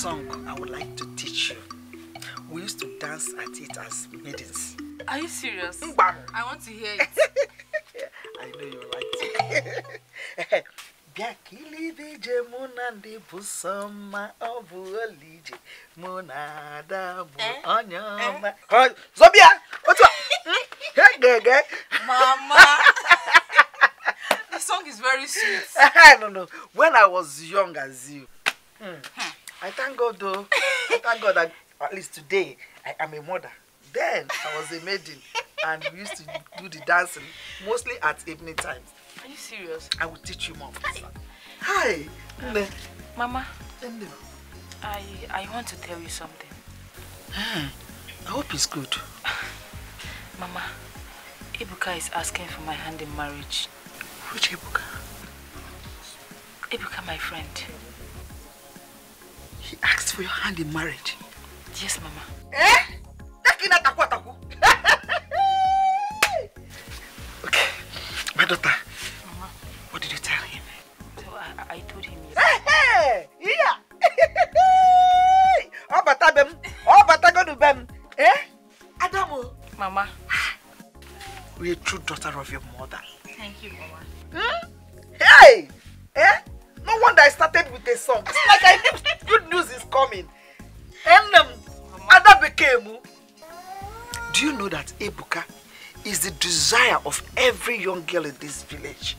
song I would like to teach you. We used to dance at it as maidens. Are you serious? Mba. I want to hear it. I know you're right. Bịa ka ilibe ije mụ na ndị bụ sọ mma ọ bụ olije mụ na ada bụ onye ọma. Zọbịa otu a Hmm? He gege. Mama! the song is very sweet. no no when I was young as you. Hmm. I thank God though. I thank God that at least today I am a mother. Then I was a maiden and we used to do the dancing mostly at evening times. Are you serious? I will teach you more. Hi. Nne. Mama, Nne. I, I want to tell you something. Hmm. I hope it's good. Mama, Ebuka is asking for my hand in marriage. Which Ebuka? Ibuka, my friend. He asked for your hand in marriage. Yes, Mama. Eh? Takina taku taku. Okay. My daughter, Mama, what did you tell him? so I, I told him yes. Hey, yeah. Oh, but I'm. bata be m, ọ batagonu be. Eh? Adamu, Mama. you're a true daughter of your mother. Thank you, Mama. Hmm? Hey! Eh? No wonder I started with a song. It's like I knew good news is coming. And um, Ada Bekemu. Do you know that Ebuka is the desire of every young girl in this village?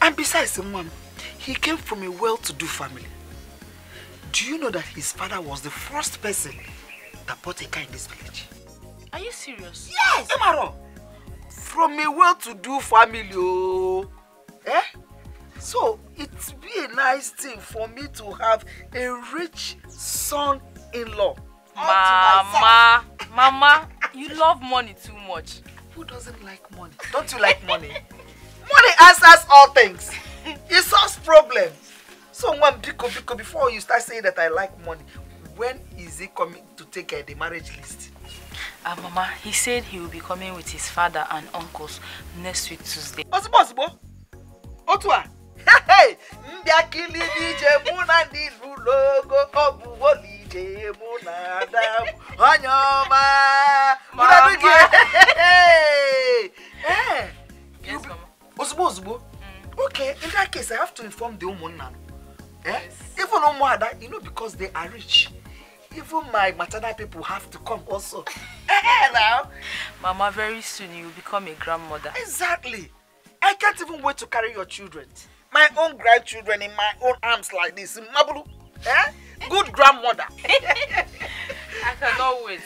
And besides, mom, he came from a well-to-do family. Do you know that his father was the first person that bought a car in this village? Are you serious? Yes! Emaro! From a well-to-do family, oh. Eh? So, it be a nice thing for me to have a rich son-in-law. Mama, Mama, you love money too much. Who doesn't like money? Don't you like money? money answers all things. It solves problems. So, one biko biko, before you start saying that I like money, when is he coming to take uh, the marriage list? Uh, Mama, he said he will be coming with his father and uncles next week Tuesday. Ozugbo ozugbo. Otu a. Hey! Mbịa kili ije mụ na ndị lulogo ọ bụ olije mụ na ada onye ọma. Mụ gị. Eh. Ozugbo ozugbo. Okay, in that case, I have to inform the ụmụnna. Eh? Yes. Even ụmụada, you know, because they are rich. Even my maternal people have to come also. Eh, now. Mama, very soon you become a grandmother. Exactly. I can't even wait to carry your children. My own grandchildren in my own arms like this. Mabulu. Eh? Good grandmother. I cannot wait.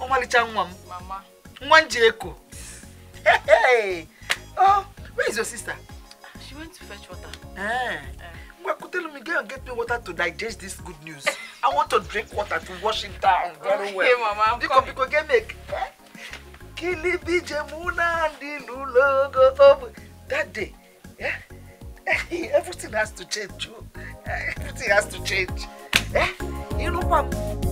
Omalicha nwa m. Mama. Nwa Njeko. Hey, hey. Oh, where is your sister? She went to fetch water. Eh. Well, could tell me, go and get me water to digest this good news. I want to drink water to wash it down very Okay, well. Mama, I'm Biko, coming. biko, get me a... Kilibije muna ndi lulogo. That day, yeah, everything has to change. Everything has to change. Eh? You know what?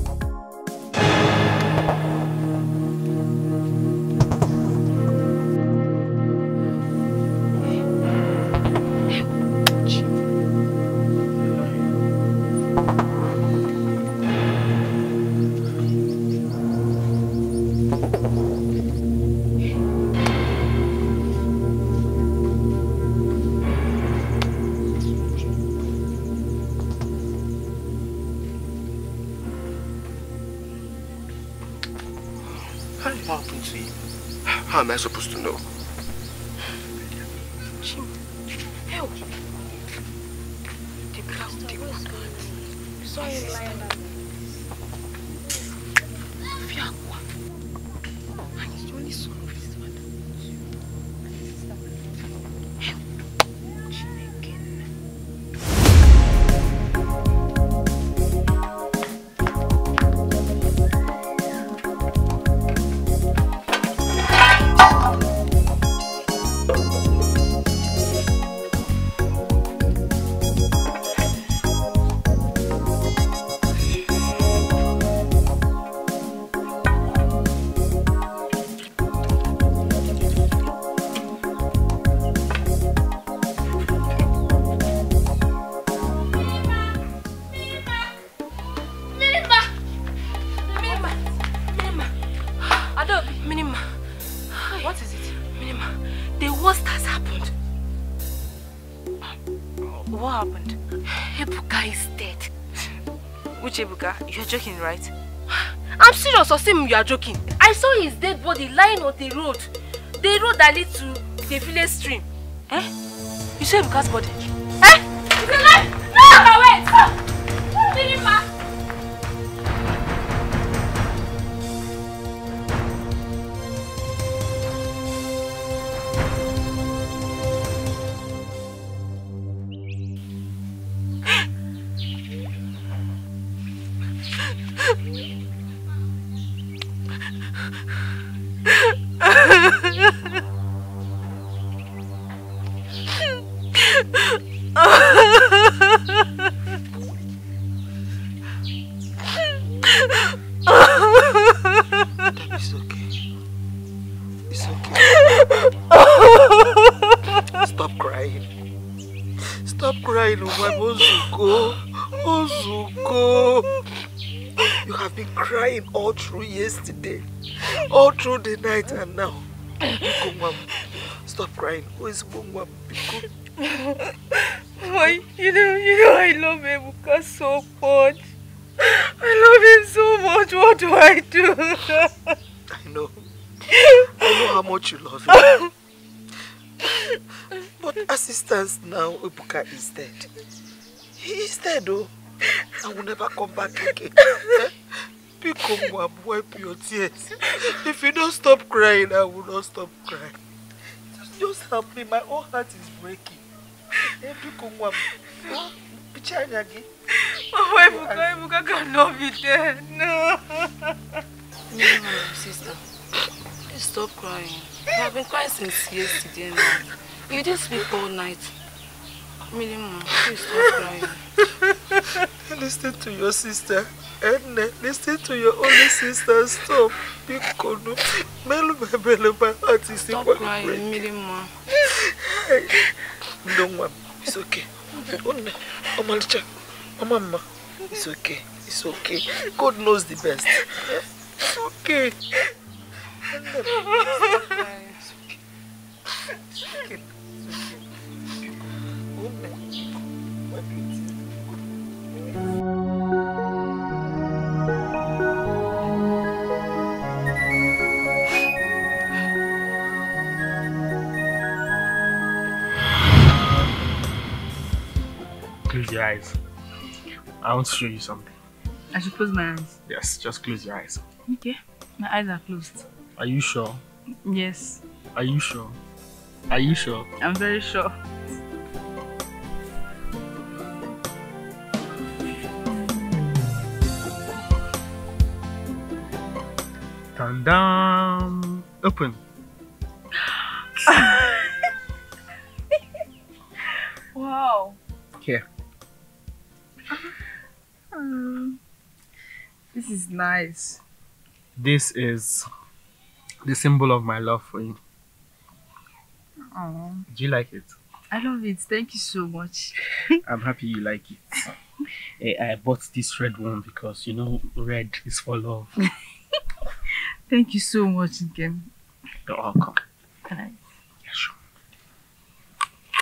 Right? I'm serious, Osim, you are joking. I saw his dead body lying on the road. The road that leads to the village stream. Eh? You saw Ebuka's body? Eh? Through the night, and now. Biko. Stop crying. Who is? Biko. Why? You know, you know I love Ebuka so much. I love him so much. What do I do? I know. I know how much you love him. But as it stands now, Ebuka is dead. He is dead, though. I will never come back again. Pick up one, wipe your tears. If you don't stop crying, I will not stop crying. Just help me. My whole heart is breaking. Eh, pick up one. Oh, Pichanyagi. Oh, Ebuka, Ebuka cannot be there. No. No, sister. Please stop crying. You have been crying since yesterday now. You didn't sleep all night. Minima, please stop crying. Listen to your sister. Edna, listen to your only sister. Stop. Bikono. Melu mebele, my heart is Stop in crying, Minima. Don't worry. It's okay. Onne, Omalicha, Omama. It's okay. It's okay. God knows the best. Eh? It's okay. Edna, Stop crying. It's okay. It's okay. Close your eyes. I want to show you something. I should close my eyes. Yes, just close your eyes. Okay. My eyes are closed. Are you sure? Yes. Are you sure? Are you sure? I'm very sure. Dun dun. Open. Nice. This is the symbol of my love for you. Oh, Do you like it? I love it. Thank you so much. I'm happy you like it. Eh, I bought this red one because you know red is for love. Thank you so much, Nkem. You're welcome. Can I? Yeah, sure.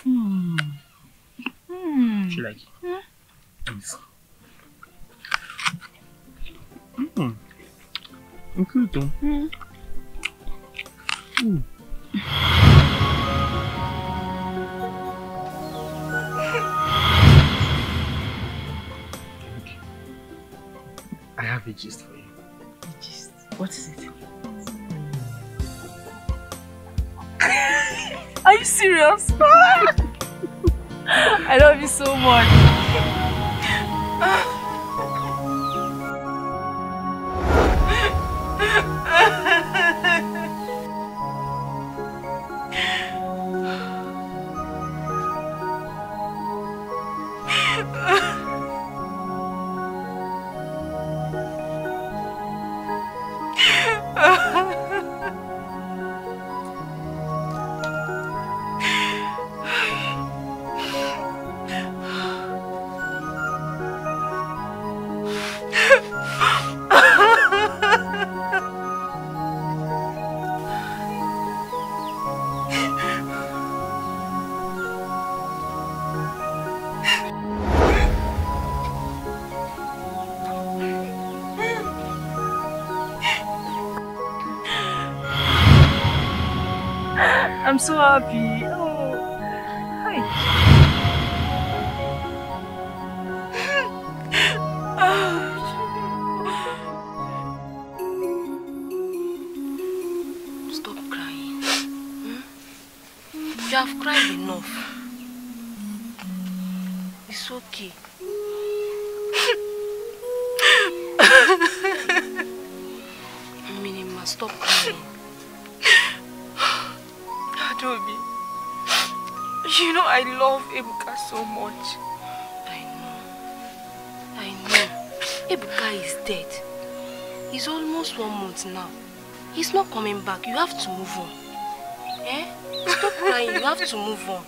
Hmm. Hmm. Do you like it? Me see. Mm. It's good though. I have a gist for you. A Gist. What is it? Are you serious? I love you so much. Happy. Oh. Stop crying. Hmm? You have cried enough. It's okay. Minima, stop crying. Adaobi. You know I love Ebuka so much. I know. I know. Ebuka is dead. It's almost one month now. He's not coming back. You have to move on. Eh? Stop crying. You have to move on.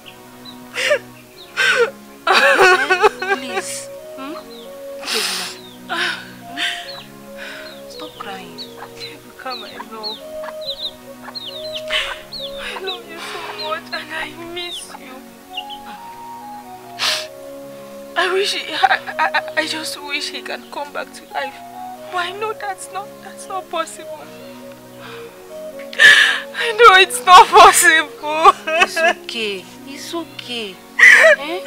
Wish he, I, I, I just wish he can come back to life. But I know that's not that's not possible. I know it's not possible. It's okay. It's okay. Eh?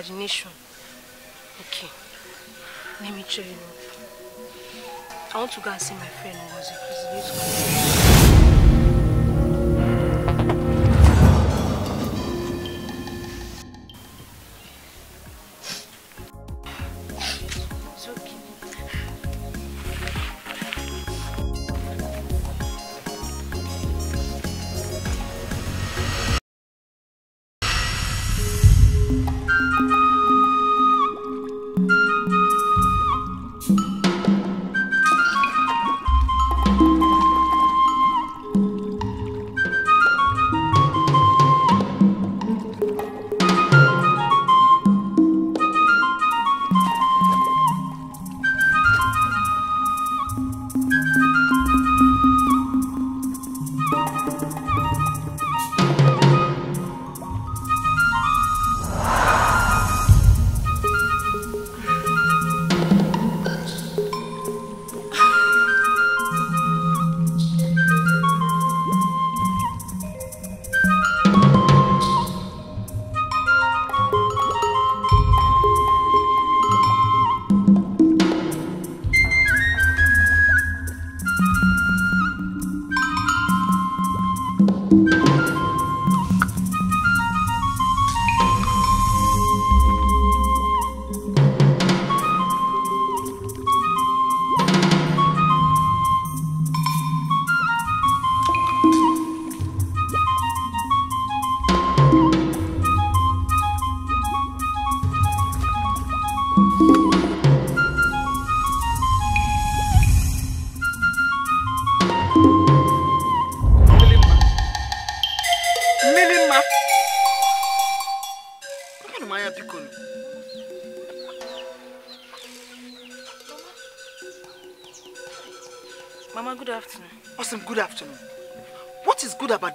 Imagination. Okay. Let me cheer you. I want to go and see my friend Ngozi because he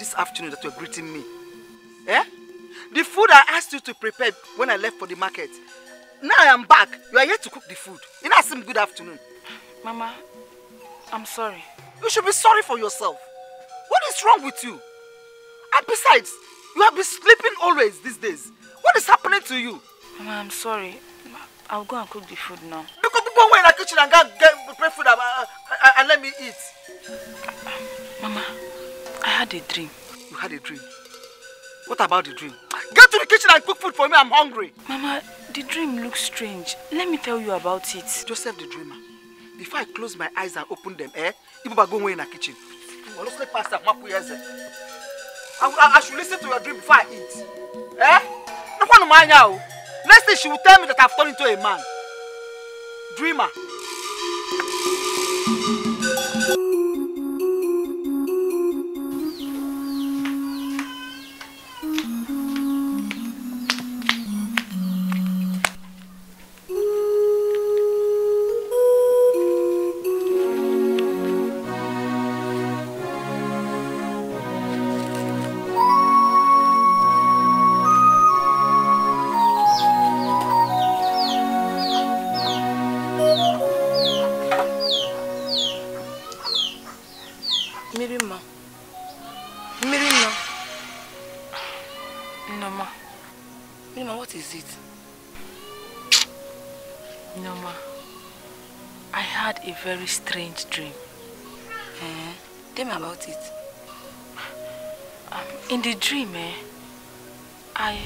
this afternoon that you're greeting me? Eh? The food I asked you to prepare when I left for the market. Now I am back. You are here to cook the food. You know, some good afternoon. Mama, I'm sorry. You should be sorry for yourself. What is wrong with you? And besides, you have been sleeping always these days. What is happening to you? Mama, I'm sorry. I'll go and cook the food now. Because people went in the kitchen and got get prepare food and, uh, uh, and let me eat. Mama, had a dream. You had a dream. What about the dream? Get to the kitchen and cook food for me. I'm hungry. Mama, the dream looks strange. Let me tell you about it. Joseph the dreamer. Before I close my eyes and open them, eh? People are going in the kitchen. I, I, should listen to your dream before I eat. Eh? No one mind now. Next thing she will tell me that I've turned into a man. Dreamer. A very strange dream. Eh? Tell me about it. Um, in the dream, eh, I...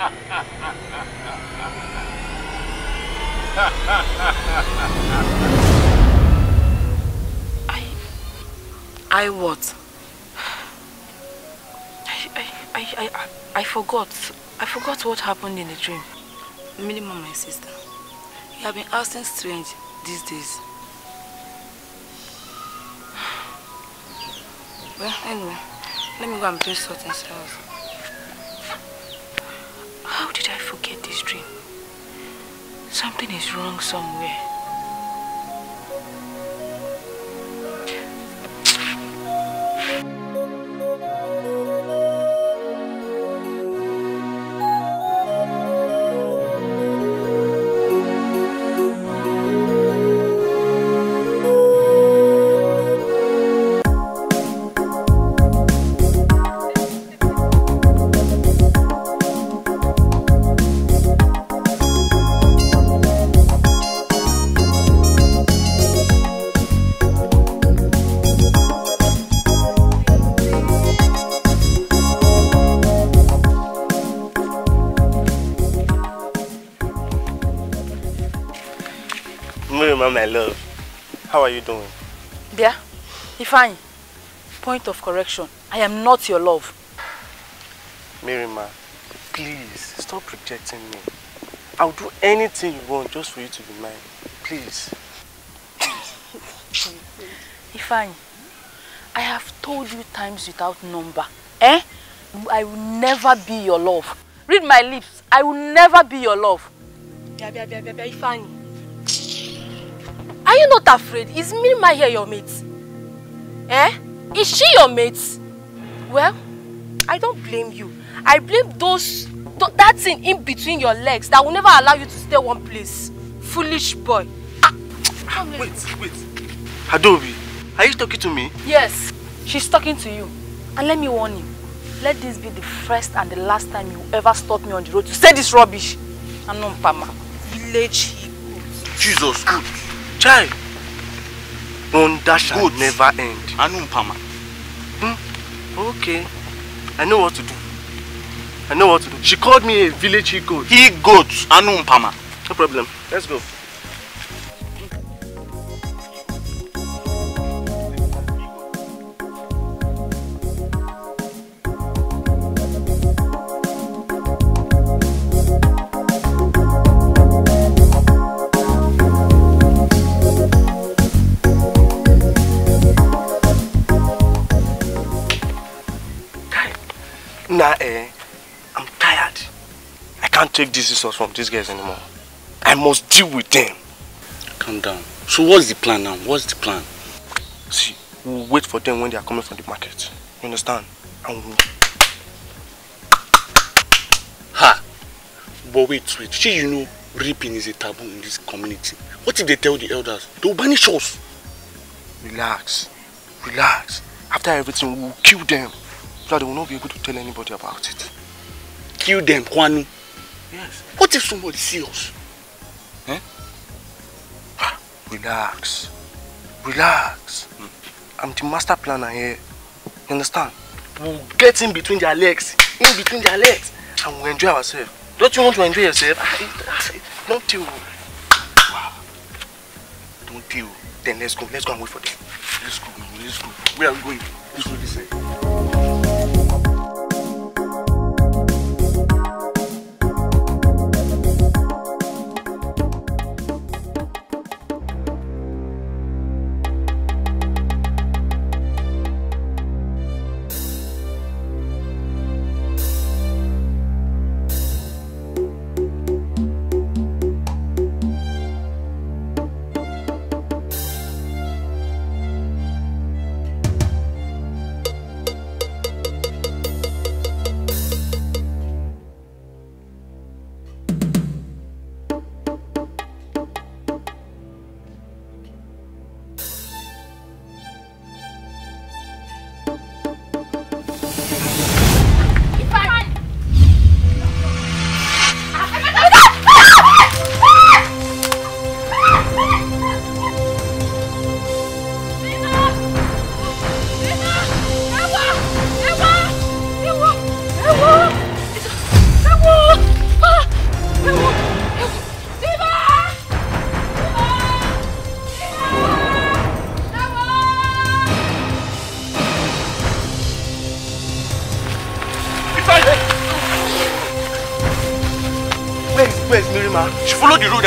I... I what? I, I, I, I, I forgot. I forgot what happened in the dream. Minimum, my sister. You have been acting strange these days. Well, anyway, let me go and bring and house. How did I forget this dream? Something is wrong somewhere. How are you doing? Bia, Ifeanyi, point of correction. I am not your love. Miriam, please stop rejecting me. I'll do anything you want just for you to be mine. Please. Ifeanyi, I have told you times without number. Eh? I will never be your love. Read my lips. I will never be your love. Bia, bia, bia, bia, Ifeanyi. Are you not afraid? Is Mirima here your mate? Eh? Is she your mate? Well, I don't blame you. I blame those, th that thing in between your legs that will never allow you to stay one place. Foolish boy. Wait, wait. Adobe, are you talking to me? Yes, she's talking to you. And let me warn you, let this be the first and the last time you ever stop me on the road to say this rubbish. Anu Mpama. Village Jesus, good. Chai. Wonder shall Good. never end. Anu Mpama. Okay. I know what to do. I know what to do. She called me a village he goat. He goat. Anu Mpama. No problem. Let's go. Can't take this insult from these guys anymore. I must deal with them. Calm down. So what's the plan now? What's the plan? See, we'll wait for them when they are coming from the market. You understand? And we'll... Ha! But wait, wait. Shey you know raping is a taboo in this community. What if they tell the elders? They will banish us. Relax. Relax. After everything, we'll kill them. So they will not be able to tell anybody about it. Kill them, Kwanu. Yes. What if somebody sees us? Relax. Relax. Hmm. I'm the master planner here. You understand? We'll get in between their legs. In between their legs. And we'll enjoy ourselves. Don't you want to enjoy yourself? Ah, ah. Don't you? Wow. Don't you? Then let's go. Let's go and wait for them. Let's go. Let's go. Where are we going? Let's go this side.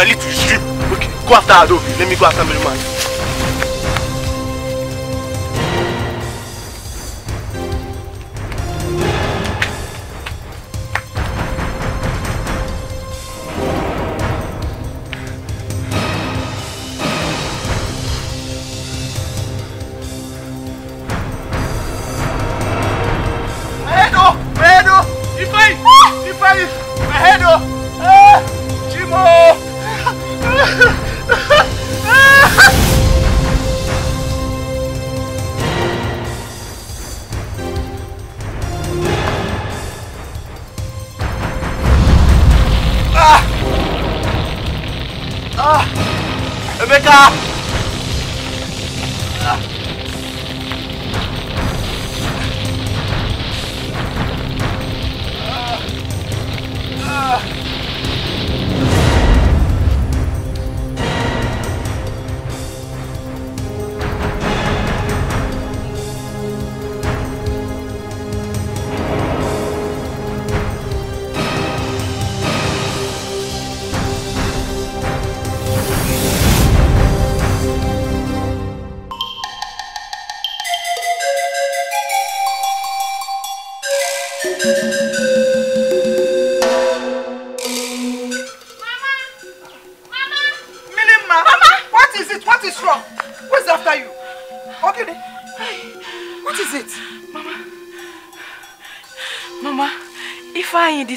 Follow the road that lead to the stream. Okay, go after Adaobi. Let me go after Mirima.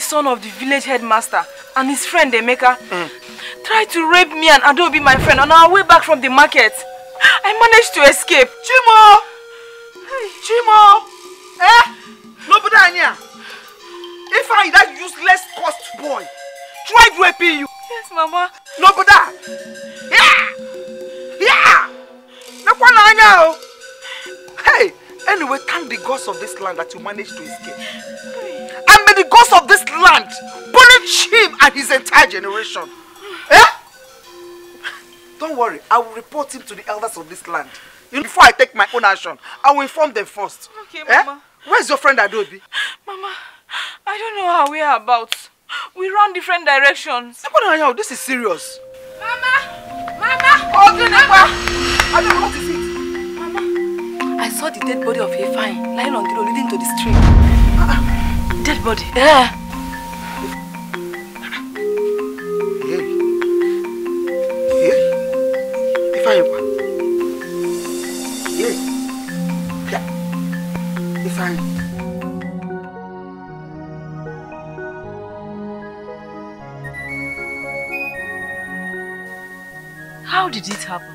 Son of the village headmaster, and his friend Emeka, tried to rape me and Adaobi, my friend, on our way back from the market. I managed to escape. Chimo! Chimo! Eh? Nobody anya. If I that useless cost boy tried raping you, Yes, Mama. nobody. Yeah! Yeah! Nakwana anya o. Hey! Anyway, thank the gods of this land that you managed to escape. And his entire generation. Eh? Don't worry, I will report him to the elders of this land. Know, before I take my own action, I will inform them first. Okay, Eh? Mama. Where's your friend Adobe? Mama, I don't know how we are about. We run different directions. This is serious. Mama! Mama! Oh, Ginekwa! Adobe, what is it? I saw the dead body of Ifeanyi lying on the road leading to the stream. dead body. Yeah. Did it happen?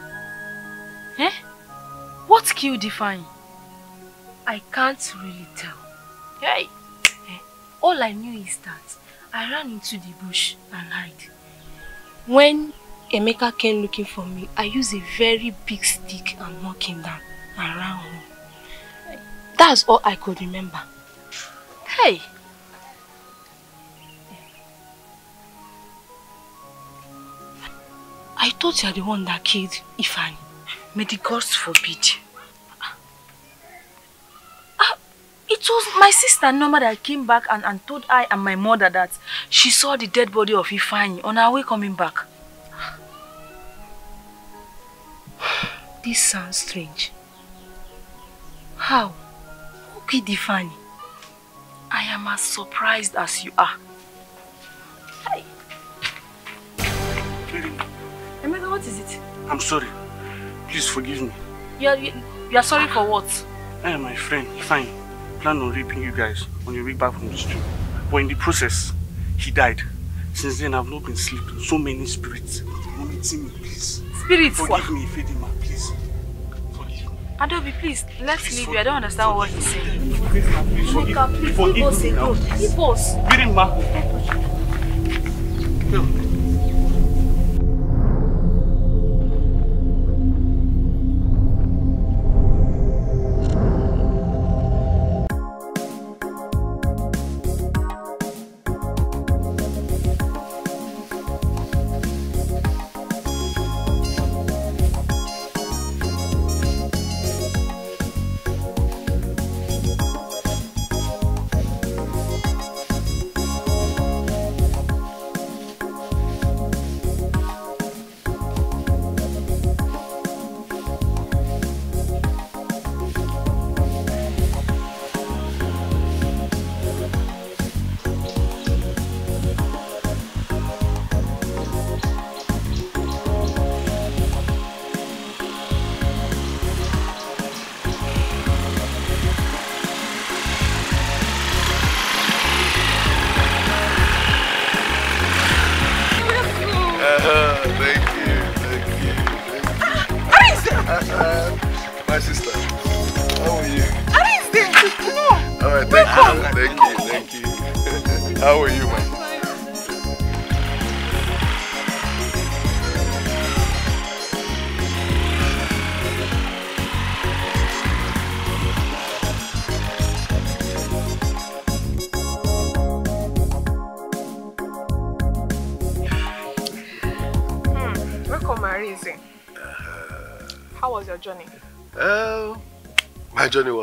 Eh? What killed Ifeanyi? I can't really tell. Hey! Eh, All I knew is that I ran into the bush and hid. When Emeka came looking for me, I used a very big stick and knocked him down and ran home. That's all I could remember. Hey! I thought you are the one that killed Ifeanyi. May the gods forbid. Ah, It was my sister Norma that came back and, and told I and my mother that she saw the dead body of Ifeanyi on her way coming back. This sounds strange. How? Who killed Ifeanyi? I am as surprised as you are. What is it? I'm sorry. Please forgive me. You are, you, you are sorry for what? And my friend, fine, plan on raping you guys on your way back from the street. But in the process, he died. Since then, I've not been sleeping. So many spirits moniting me, please. Spirits, Forgive me, Fedima, please. Forgive me. Adaobi, please, let's leave you. I don't understand what he's saying. Please, ma, please forgive Emeka, me. please, Forgive leave us me now. alone. Leave us. Fedima. thank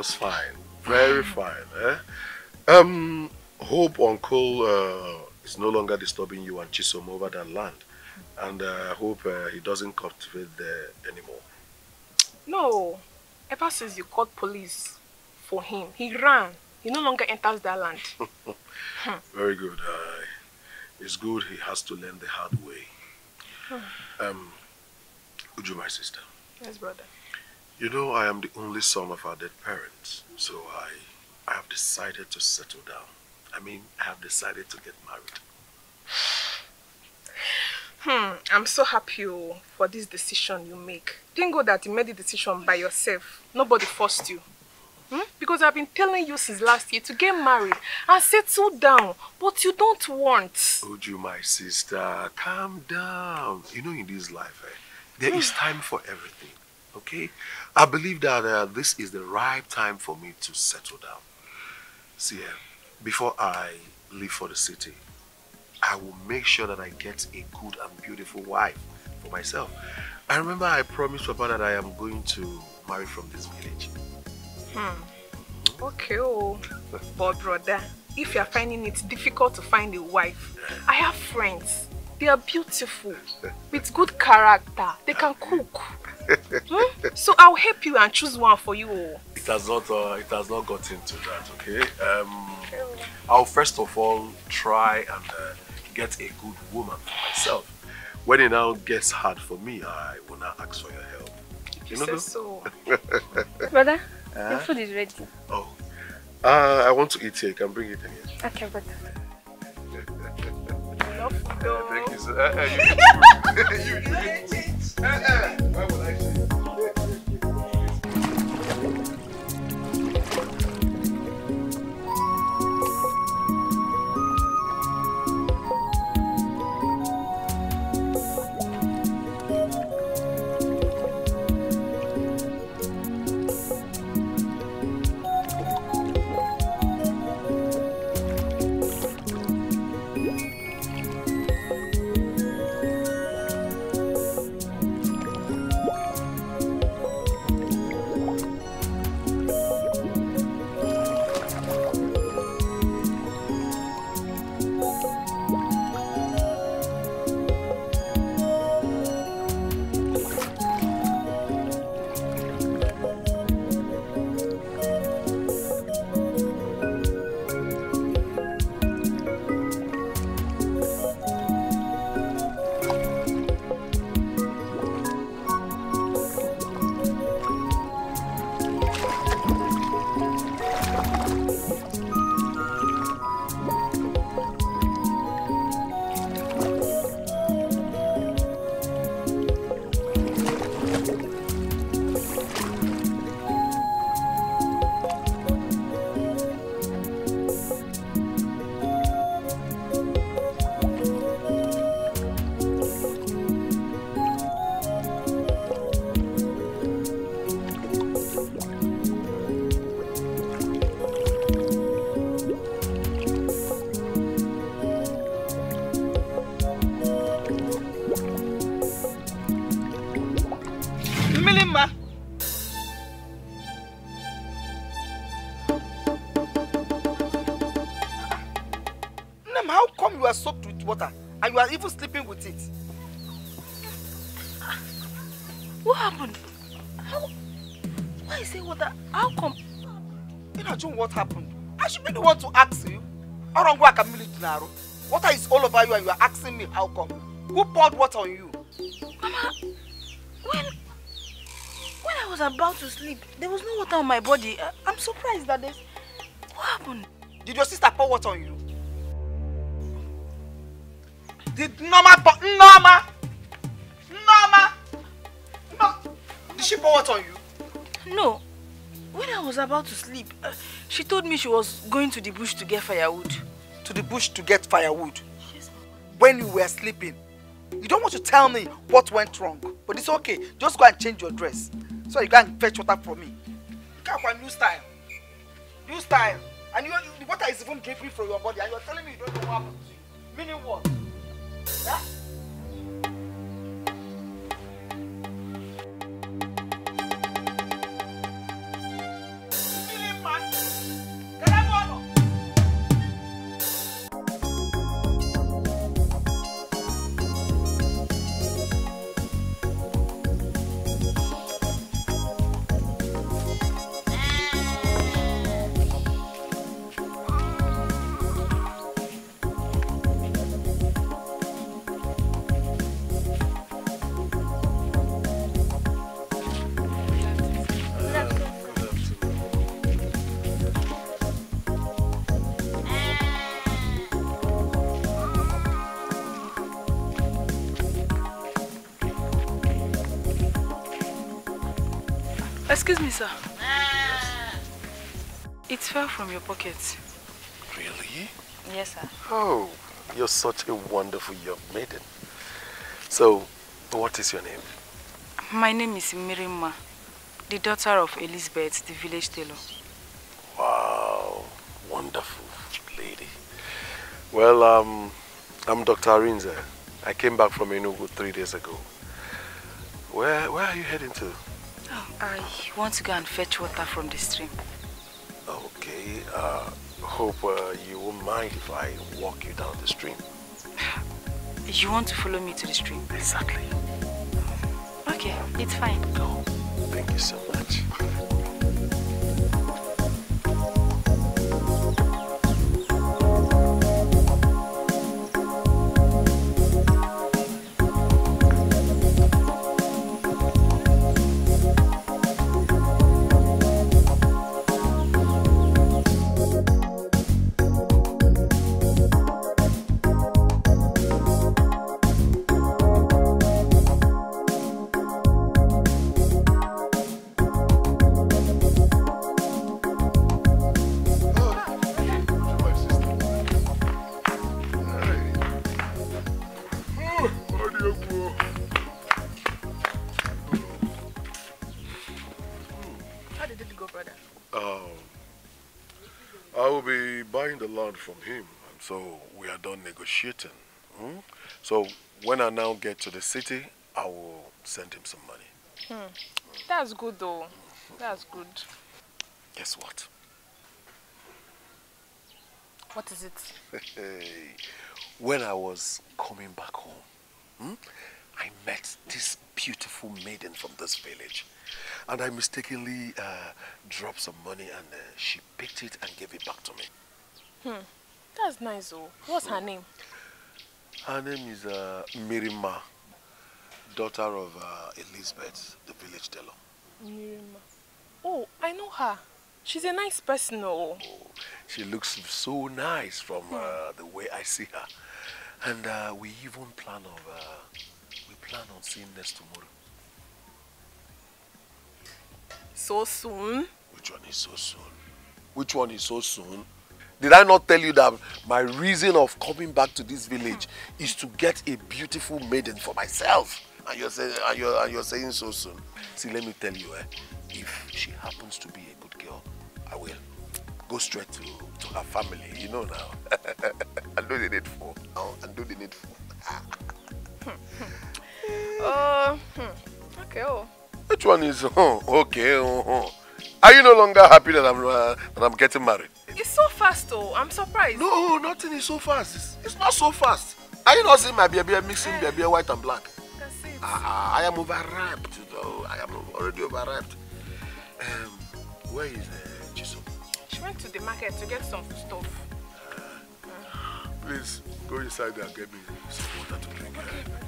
was fine, very fine. Eh? Um, hope Uncle uh, is no longer disturbing you and Chisom over that land, and uh, I hope uh, he doesn't cultivate there anymore. No. Ever since you called police for him, he ran. He no longer enters that land. Very good. Uh, it's good he has to learn the hard way. Um, Uju, my sister, yes, brother. You know I am the only son of our dead parents, so I, I have decided to settle down. I mean, I have decided to get married. Hmm. I'm so happy oh, for this decision you make. Thank God that you made the decision by yourself. Nobody forced you. Hmm? Because I've been telling you since last year to get married and settle down, but you don't want. Uju, my sister, calm down. You know, in this life, eh, there is time for everything. Okay? I believe that uh, this is the right time for me to settle down. See, eh, before I leave for the city, I will make sure that I get a good and beautiful wife for myself. I remember I promised Papa that I am going to marry from this village. Hmm. Okay, oh. But brother, if you're finding it difficult to find a wife, I have friends. They are beautiful, with good character. They can cook. Hmm? So I'll help you and choose one for you. oh. has not uh, it has not got into that. Okay. Um, I'll first of all try and uh, get a good woman for myself. When it now gets hard for me, I will not ask for your help. You know say this? so. Brother, Huh? your food is ready. Oh. Uh, I want to eat here. You can bring it in here. Okay, brother. Thank you, sir. Uh, uh, you, you, you, Uh, uh, why would I say? Over you and you are asking me how come. Who poured water on you? Mama, when when I was about to sleep, there was no water on my body. I, I'm surprised that there's. What happened? Did your sister pour water on you? Did Norma pour Norma? Norma? No. Did she pour water on you? No. When I was about to sleep, uh, she told me she was going to the bush to get firewood. To the bush to get firewood? When you were sleeping? You don't want to tell me what went wrong. But it's okay. Just go and change your dress. So you can fetch water for me. Come on, new style. New style. And you, the water is even dripping from your body. And you're telling me you don't know what happened to you. Meaning what? Huh? Excuse me, sir. It fell from your pocket. Really? Yes, sir. Oh, you're such a wonderful young maiden. So, what is your name? My name is Mirima, the daughter of Elizabeth, the village tailor. Wow, wonderful lady. Well, um, I'm Dr. Arinze. I came back from Enugu three days ago. Where, where are you heading to? I want to go and fetch water from the stream. Okay, uh, hope uh, you won't mind if I walk you down the stream. You want to follow me to the stream? Exactly. Okay, it's fine. No, Thank you so much. The land from him, and so we are done negotiating. Hmm? So when I now get to the city, I will send him some money. Hmm. That's good though. That's good. Guess what? What is it? when I was coming back home, hmm, I met this beautiful maiden from this village. And I mistakenly uh, dropped some money and uh, she picked it and gave it back to me. Hmm. That's nice though. What's her name? Her name is uh, Mirima, daughter of uh, Elizabeth, the village teller. Mirima. Oh, I know her. She's a nice person, oh. oh she looks so nice from uh, the way I see her. And uh, we even plan of, uh, we plan on seeing next tomorrow. So soon? Which one is so soon? Which one is so soon? Did I not tell you that my reason of coming back to this village is to get a beautiful maiden for myself? And you're saying, and you're, and you're saying so soon. See, let me tell you, eh, if she happens to be a good girl, I will go straight to, to her family, you know now. and do the needful. And do the needful. uh, hmm. Okay, oh. Which one is oh, okay? Oh, oh. Are you no longer happy that I'm uh, that I'm getting married? It's so fast, though. I'm surprised. No, nothing is so fast. It's, it's not so fast. Are you not seeing my baby mixing uh, baby white and black? That's it. Uh, I am overripe. Though. I am already overripe. Um, where is uh, Jisoo? She went to the market to get some stuff. Uh, please go inside and get me some water to drink. Okay.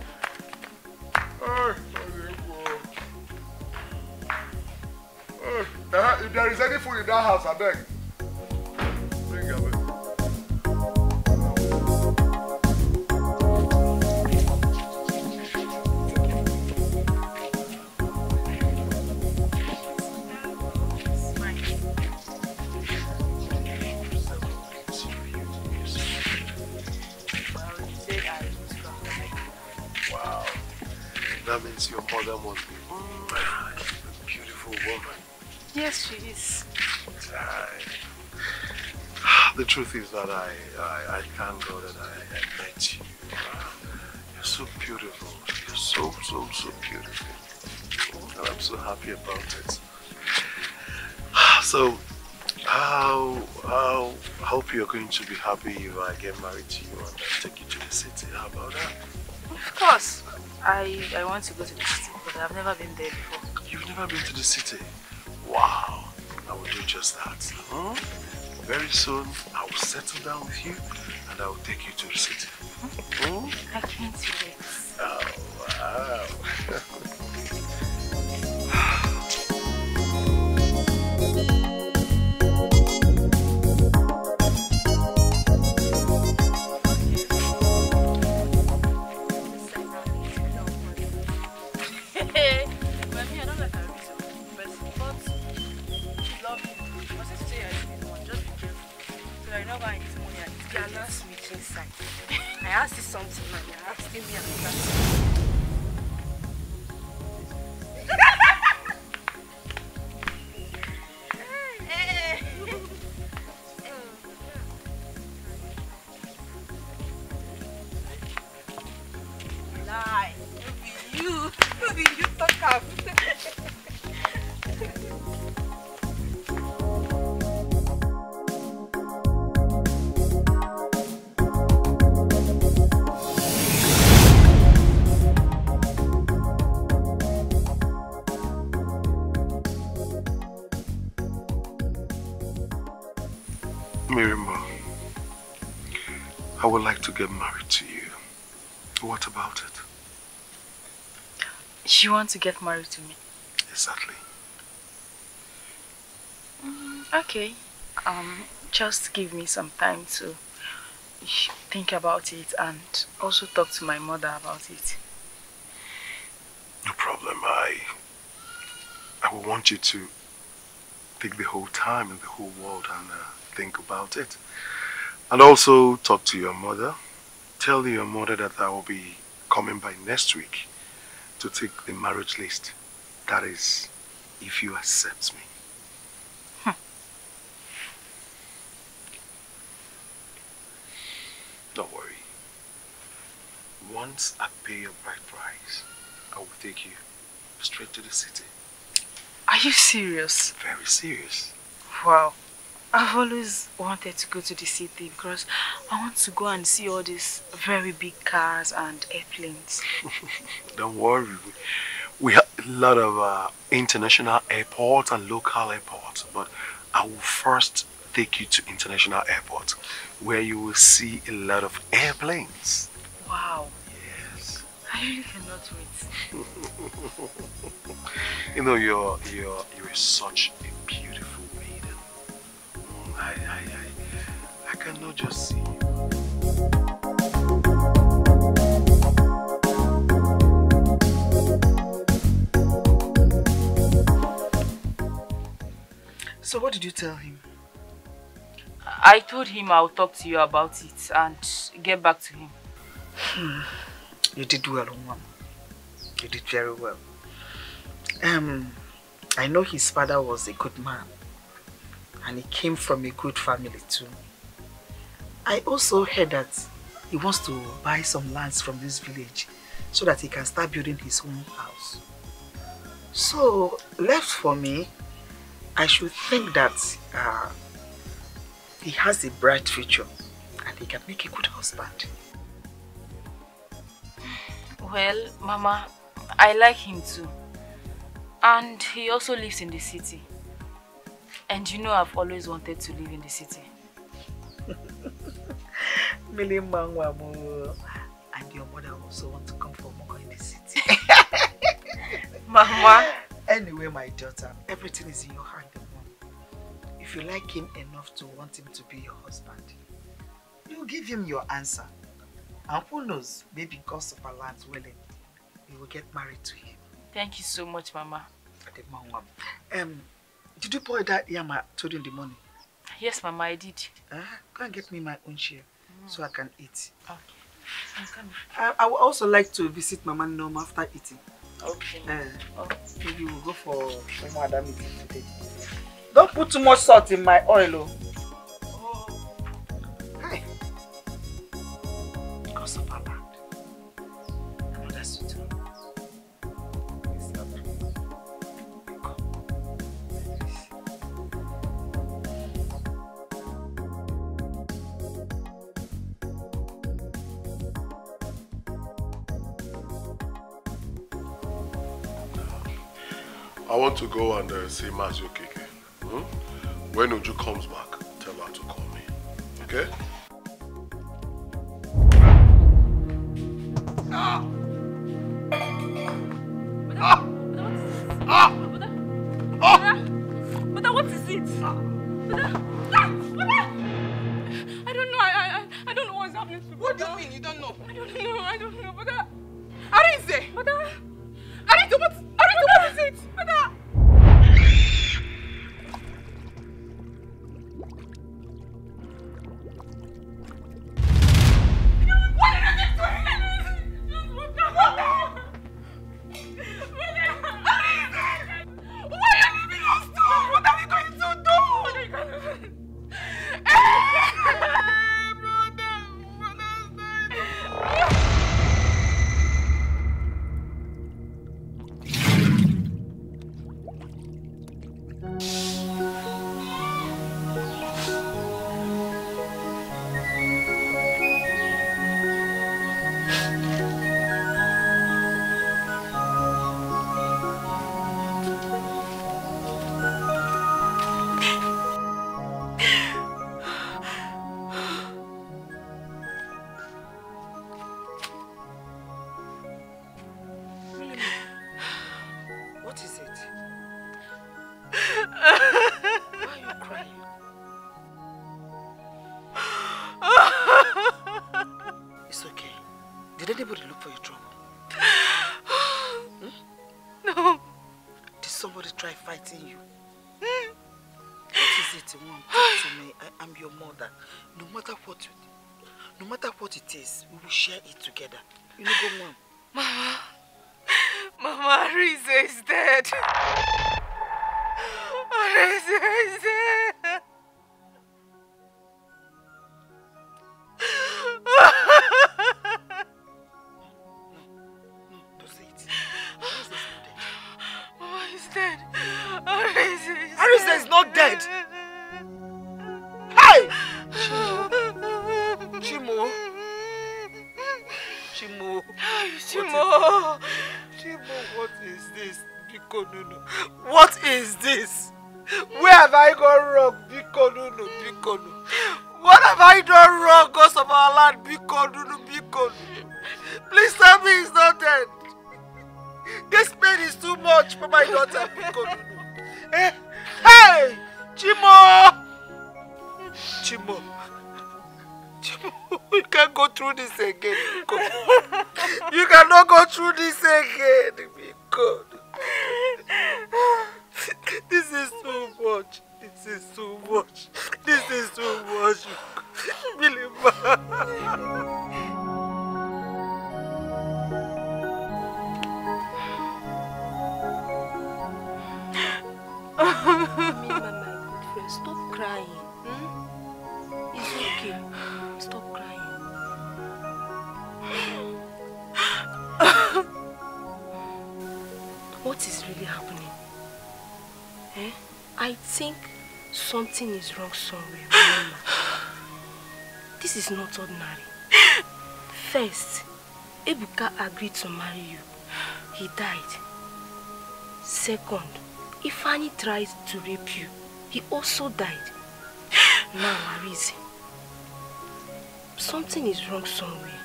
Uh, if there is any food in that house, I beg. It. That means your mother must be a beautiful woman. Yes, she is. I, the truth is that I, I, I thank God that I, I met you. Uh, you're so beautiful. You're so, so, so beautiful. And I'm so happy about it. So, how, how, I hope you're going to be happy if I get married to you and I take you to the city. How about that? Of course. I, I want to go to the city, but I've never been there before. You've never been to the city? Wow. I will do just that. Huh? Very soon, I will settle down with you and I will take you to the city. Hmm? I can't wait. Oh, wow. Do you want to get married to me? Exactly. Mm, okay. Um, just give me some time to think about it and also talk to my mother about it. No problem. I I will want you to take the whole time in the whole world and uh, think about it. And also talk to your mother. Tell your mother that I will be coming by next week to take the marriage list. That is, if you accept me. Don't worry. Once I pay your bride price, I will take you straight to the city. Are you serious? Very serious. Wow. I've always wanted to go to the city because I want to go and see all these very big cars and airplanes. Don't worry. We have a lot of uh, international airports and local airports, but I will first take you to international airport where you will see a lot of airplanes. Wow. Yes. I really cannot wait. you know, you're, you're, you're such a beautiful. I, I, I, I cannot just see you. So what did you tell him? I told him I'll talk to you about it and get back to him. Hmm. You did well, Mom. You did very well. Um, I know his father was a good man and he came from a good family too. I also heard that he wants to buy some lands from this village so that he can start building his own house. So, left for me, I should think that uh, he has a bright future and he can make a good husband. Well, Mama, I like him too. And he also lives in the city. And you know I've always wanted to live in the city. And your mother also want to come for more in the city. Mama. Anyway, my daughter, everything is in your hand. Mom. If you like him enough to want him to be your husband, you give him your answer. And who knows, maybe because of land's willing, you will get married to him. Thank you so much, Mama. Um, did you pour that yam I told you in the morning? Yes, Mama, I did. Uh, go and get me my own share so I can eat. Okay. I'm coming. I, I would also like to visit Mama Norm after eating. Okay. Uh, maybe we'll go for some other meeting today. Don't put too much salt in my oil, oh. Hi. Because of our land. I want to go and uh, see Mazio Keke. Hmm? When Uju comes back, tell her to call me. Okay? Ghost of our land? Biko Nunu. Please tell me he's not dead. This pain is too much for my daughter, Biko. Eh? Hey! Chimo! Chimo. Chimo, you can't go through this again. Biko. You cannot go through this again, Biko. This is too much. This is too much. This is too much. My good friend, stop crying. Hmm? It's okay. Stop crying. what is really happening? Eh? I think something is wrong somewhere. This is not ordinary. First, Ebuka agreed to marry you. He died. Second, Ifani tried to rape you. He also died. Now, Arize. Something is wrong somewhere.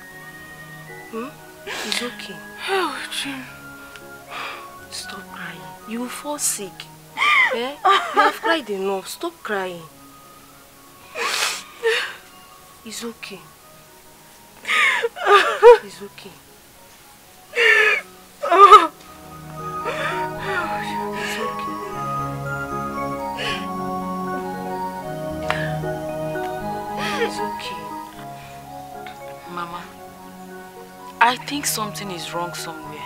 Hmm? It's okay. Oh, Jim. Stop crying. You will fall sick. eh? You have cried enough. Stop crying. It's okay. It's okay. It's okay. It's okay. Mama, I think something is wrong somewhere.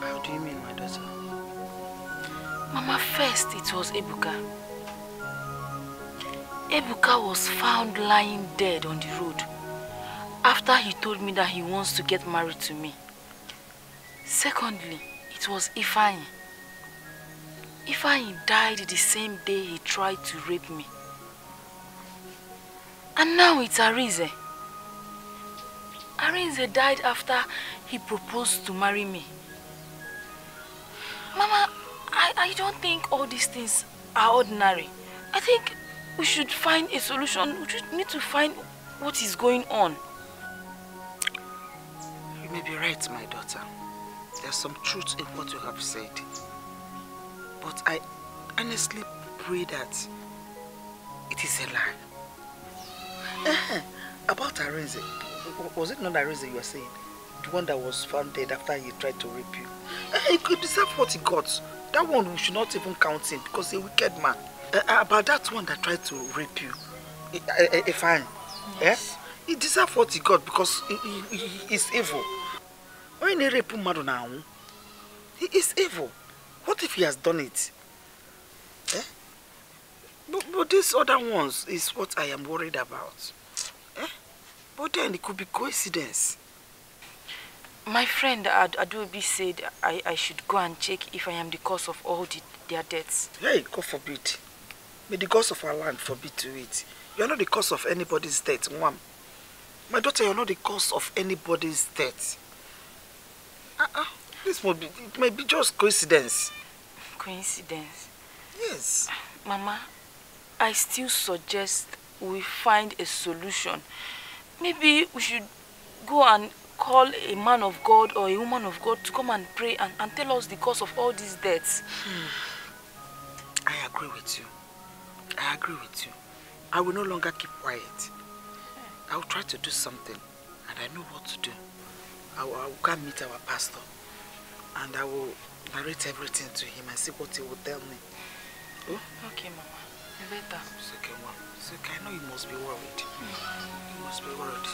How do you mean, my daughter? Mama, first it was Ebuka. Ebuka was found lying dead on the road after he told me that he wants to get married to me. Secondly, it was Ifeanyi. Ifeanyi died the same day he tried to rape me. And now it's Arinze. Arinze died after he proposed to marry me. Mama, I, I don't think all these things are ordinary. I think we should find a solution. We should need to find what is going on. You may be right, my daughter. There's some truth in what you have said. But I honestly pray that it is a lie. Eh, about Arinze, was it not Arinze you were saying? The one that was found dead after he tried to rape you? He could deserve what he got. That one we should not even count him because he's a wicked man. Eh, eh, about that one that tried to rape you, eh, eh, eh, fine. Yes. Eh? He deserves what he got because he, he, he, he's evil. When he rape mmadụ na-anwụ, he is evil. What if he has done it? Eh? But, but these other ones is what I am worried about. Eh? But then it could be coincidence. My friend Ad Adobe said I, I should go and check if I am the cause of all the, their deaths. Hey, God forbid. May the gods of our land forbid to it. You're not the cause of anybody's death, Mom. My daughter, you're not the cause of anybody's death. Uh-uh. This might be, it might be just coincidence. Coincidence? Yes. Mama, I still suggest we find a solution. Maybe we should go and call a man of God or a woman of God to come and pray and, and tell us the cause of all these deaths. I agree with you. I agree with you. I will no longer keep quiet. I will try to do something and I know what to do. I will, I will come meet our pastor and I will narrate everything to him and see what he will tell me. Oh? Okay, Mama. Later. It's okay, Mom. It's okay. I know you must be worried. You must be worried.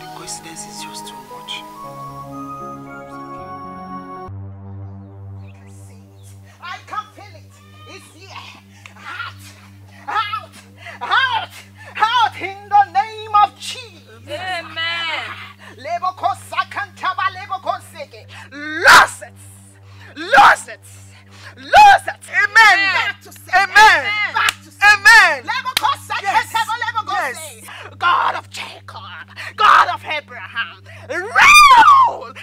The coincidence is just too much. I can feel it. It's here. Out, out, out, out in the name of Jesus. Amen. Lebo kosakantaba, lebo koseke. Lose it. Lose it. Lose it. Amen. Amen. Back to sin. Amen. Yes. Yes. God of Jacob, God of Abraham, Amen.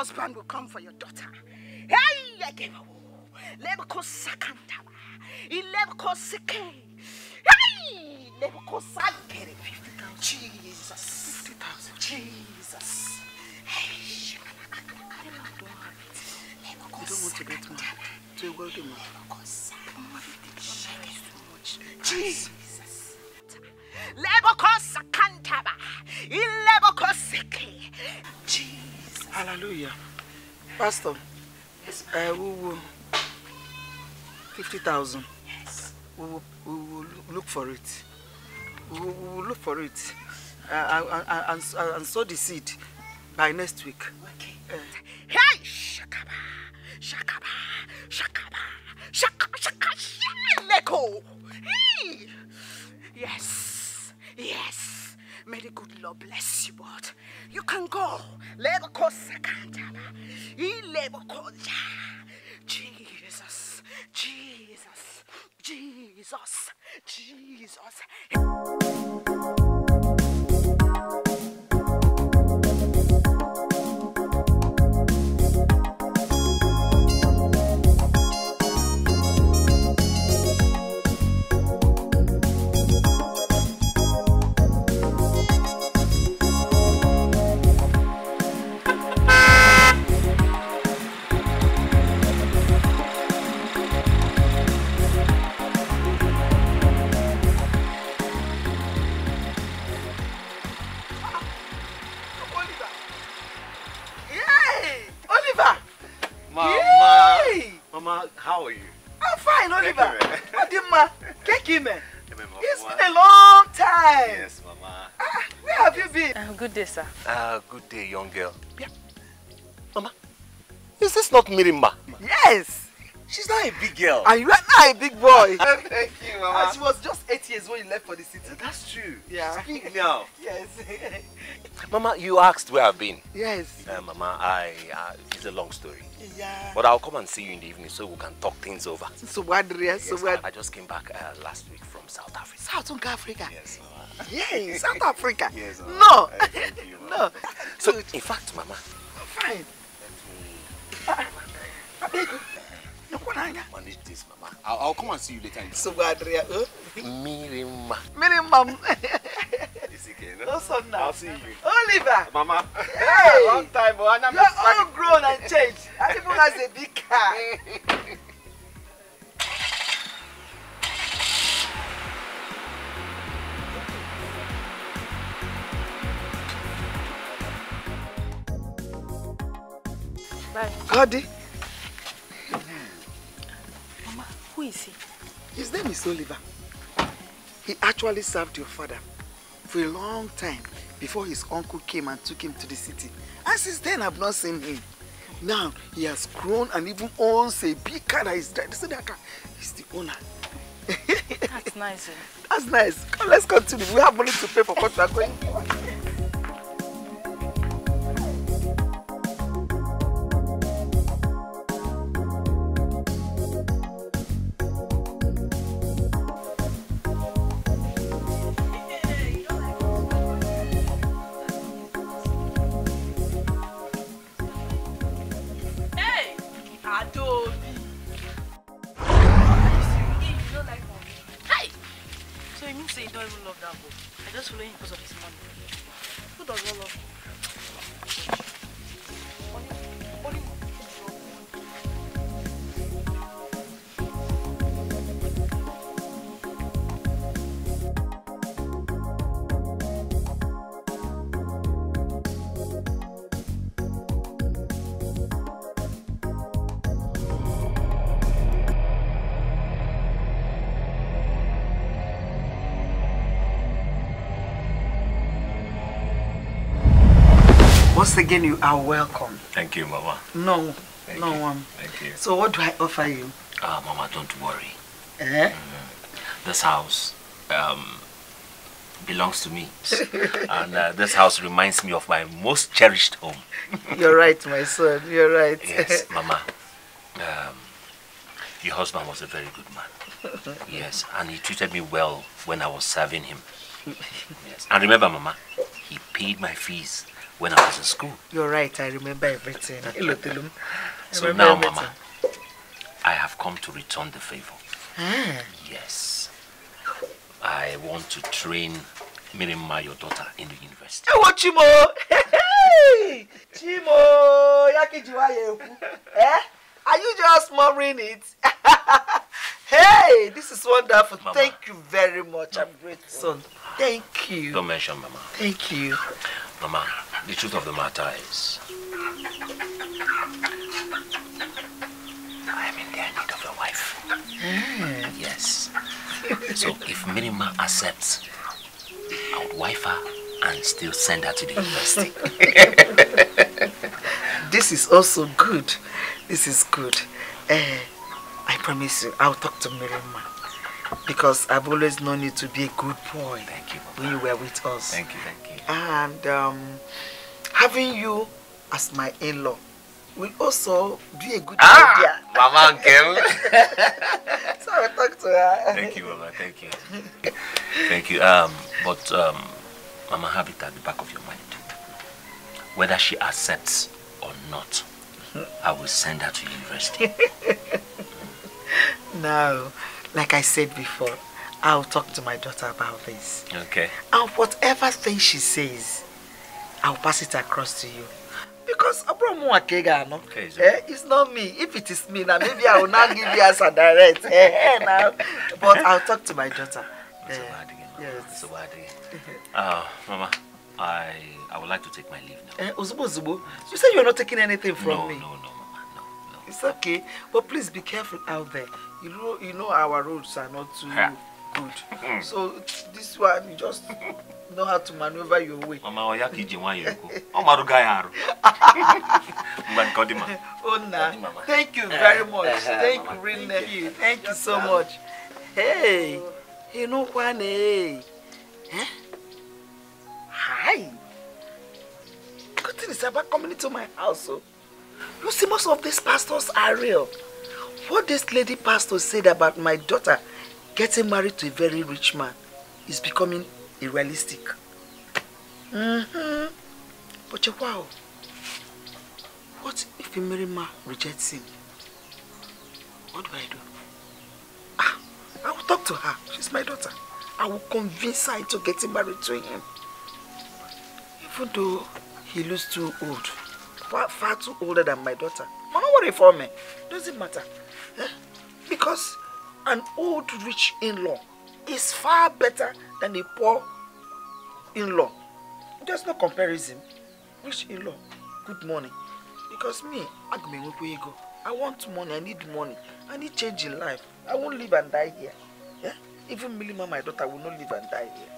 Husband will come for your daughter. Hey, Yagebo. Lebko sakantaba. Ilebko sike. Hey, lebko sakere. Jesus. 50,000. Jesus. Hey, You don't want to get married to a wealthy man. Jesus. Leboko sakantaba. Ileboko sike. Hallelujah. Pastor, uh, we will 50,000. We will, we will look for it. We will, we will look for it. Uh, uh, uh, and, and, and sow the seed by next week. Okay. Hey, shakaba, shakaba, shakaba, shakaba, shakaba, leko. Hey. Yes, yes. May the good Lord bless you, but you can go. Leboko sakantaba, ileboko ja. Jesus, Jesus, Jesus, Jesus. How are you? I'm fine, Oliver. Thank you, man. What the ma? Keki man. Remember, It's Mama? been a long time. Yes, Mama. Ah, where have you been? Uh, good day, sir. Ah, good day, young girl. Yeah. Mama, is this not Mirima? Yes. She's not a big girl. And you are now a big boy. Thank you, Mama. And she was just eight years when you left for the city. That's true. Yeah. She's big now. Yes. Mama, you asked where I've been. yes. Uh, Mama, I uh, it's a long story. Yeah. But I'll come and see you in the evening so we can talk things over. So what? Yes. So Yes, what? I, I just came back uh, last week from South Africa. South Africa. Yes, Mama. Yeah, South Africa. Yes, Mama. No. Uh, thank you, Mama. no. So, in fact, Mama, Fine. Manage this, Mama. I'll, I'll come and see you later. So what? Uh, Mirima. Mom. Is it okay, No son now. I'll see you. Oliver. Mama. Hey. Long time, but I'm You're all grown and changed. And even has a big car. Bye. Cody, who is he? his name is Oliver. He actually served your father for a long time before his uncle came and took him to the city. And since then, I've not seen him. Now, he has grown and even owns a big car that is driving. See that car? He's the owner. That's nice. eh? That's nice. Come, let's continue. We have money to pay for what we are going for. Boy? I again, you are welcome. Thank you, Mama. No, Thank no you. one. Thank you. So what do I offer you? Ah, Mama, don't worry. Eh? This house um, belongs to me. and uh, this house reminds me of my most cherished home. You're right, my son. You're right. Yes, Mama. Um, your husband was a very good man. Yes, and he treated me well when I was serving him. Yes. And remember, Mama, he paid my fees when I was in school. You're right. I remember everything. Hello. So remember now, everything. Mama, I have come to return the favor. Ah. Yes. I want to train Mirima, your daughter, in the university. Hey, what Chimo? Hey, Chimo. Eh? Are you just murmuring it? hey, this is wonderful. Thank you very much. I'm grateful. Son, thank you. Don't mention Mama. Thank you. Mama, the truth of the matter is, I am in dire need of a wife. Hmm. Yes. So if Mirima accepts, I would wife her and still send her to the university. This is also good. This is good. Eh, I promise you, I'll talk to Mirima. Because I've always known you to be a good boy. Thank you. When you were with us. Thank you, thank you. And um, having you as my in-law will also be a good idea. Mama girl. so I'll talk to her. Thank you, Mama. Thank you. Thank you. Um, but um, Mama, have it at the back of your mind. Whether she accepts or not, I will send her to university. No, like I said before, I'll talk to my daughter about this. Okay. And whatever thing she says, I'll pass it across to you. Because Abraham Wakega, no? Okay, Eh, it's not me. If it is me, now maybe I will not give you answer direct. Eh, now. But I'll talk to my daughter. Eh, yes. So what? Uh, Mama, I I would like to take my leave now. Eh, Ozubo, Ozubo, you said you're not taking anything from me. no, no, no, no. no. It's okay, but please be careful out there. You know, you know our roads are not too Yeah. good. So this one, you just know how to maneuver your way. Mama, oya ka iji nwayọọ ekwu. Ọ marụ gị arụ. Mgbe nke ọ dị mma. Oh. Thank you very much. Thank you, really. Thank you. Thank you so much. Hey, you know what? Hey, eh? Hi. Good thing is about coming into my house. Oh. You see, most of these pastors are real. What this lady pastor said about my daughter getting married to a very rich man is becoming unrealistic. Mm-hmm. But wow. What if Imerima rejects him? What do I do? Ah, I will talk to her. She's my daughter. I will convince her into getting married to him. Even though he looks too old. Far, far too older than my daughter. Don't worry for me. Doesn't matter. Eh? Because an old rich in-law is far better than a poor in-law. There's no comparison. Rich in-law, good money. Because me. I want money, I need money. I need change in life. I won't live and die here. Yeah? Even Milima, my daughter, will not live and die here.